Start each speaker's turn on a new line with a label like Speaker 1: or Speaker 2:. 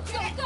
Speaker 1: 表哥